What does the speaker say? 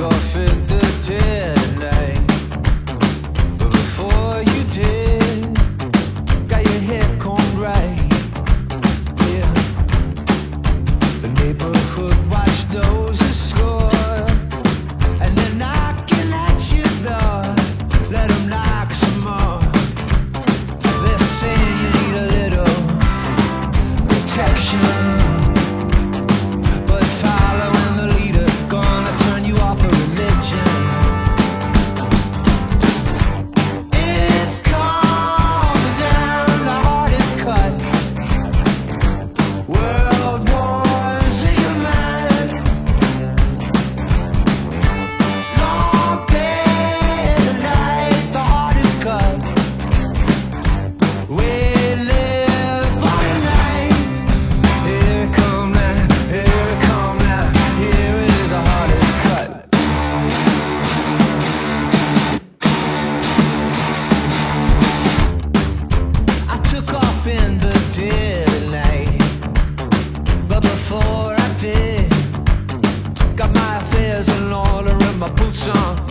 go. and order and my boots on.